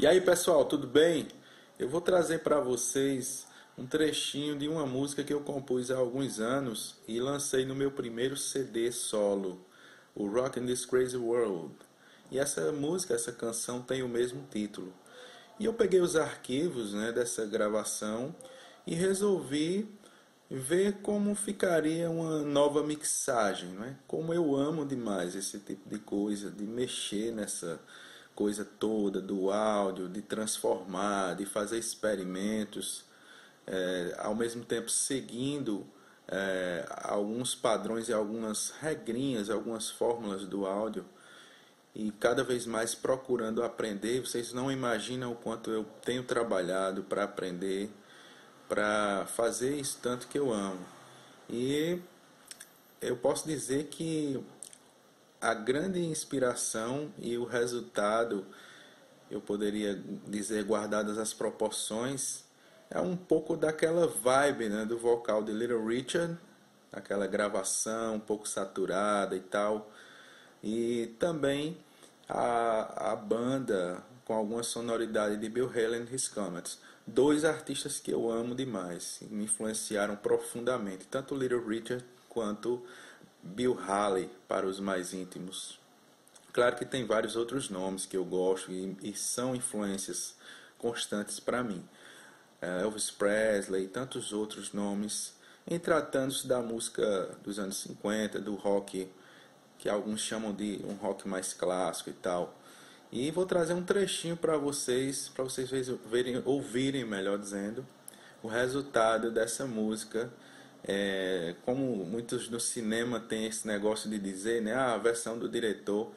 E aí pessoal, tudo bem? Eu vou trazer para vocês um trechinho de uma música que eu compus há alguns anos e lancei no meu primeiro CD solo, o Rock in This Crazy World. E essa música, essa canção tem o mesmo título. E eu peguei os arquivos né, dessa gravação e resolvi ver como ficaria uma nova mixagem, né? Como eu amo demais esse tipo de coisa, de mexer nessa coisa toda do áudio, de transformar, de fazer experimentos, é, ao mesmo tempo seguindo é, alguns padrões e algumas regrinhas, algumas fórmulas do áudio e cada vez mais procurando aprender. Vocês não imaginam o quanto eu tenho trabalhado para aprender, para fazer isso tanto que eu amo. E eu posso dizer que a grande inspiração e o resultado, eu poderia dizer, guardadas as proporções, é um pouco daquela vibe né, do vocal de Little Richard, aquela gravação um pouco saturada e tal, e também a, a banda com alguma sonoridade de Bill Haley e His Comets. Dois artistas que eu amo demais, me influenciaram profundamente, tanto Little Richard quanto Bill Haley para os mais íntimos. Claro que tem vários outros nomes que eu gosto e, e são influências constantes para mim. É, Elvis Presley e tantos outros nomes, em tratando-se da música dos anos 50, do rock que alguns chamam de um rock mais clássico e tal. E vou trazer um trechinho para vocês, para vocês verem, ouvirem, melhor dizendo, o resultado dessa música é, como muitos no cinema tem esse negócio de dizer, né, ah, a versão do diretor,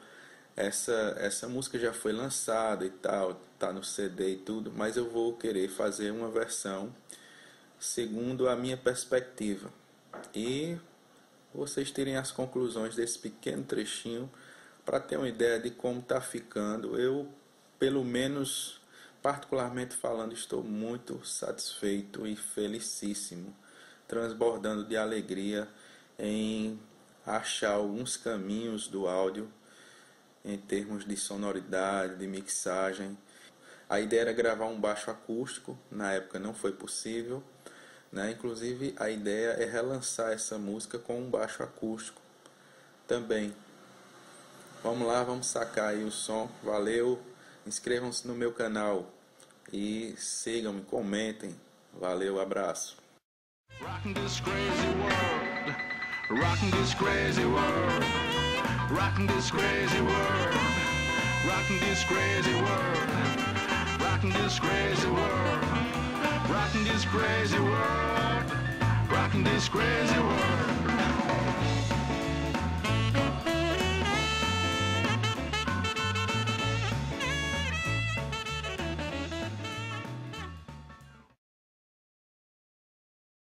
essa, essa música já foi lançada e tal, tá no CD e tudo, mas eu vou querer fazer uma versão segundo a minha perspectiva. E vocês terem as conclusões desse pequeno trechinho para ter uma ideia de como está ficando. Eu, pelo menos, particularmente falando, estou muito satisfeito e felicíssimo transbordando de alegria em achar alguns caminhos do áudio em termos de sonoridade, de mixagem. A ideia era gravar um baixo acústico, na época não foi possível. Né? Inclusive, a ideia é relançar essa música com um baixo acústico também. Vamos lá, vamos sacar aí o som. Valeu! Inscrevam-se no meu canal e sigam-me, comentem. Valeu, abraço! Rocking this crazy world. Rocking this crazy world. Rocking this crazy world. Rocking this crazy world. Rocking this crazy world. Rocking this crazy world. Rocking this crazy world.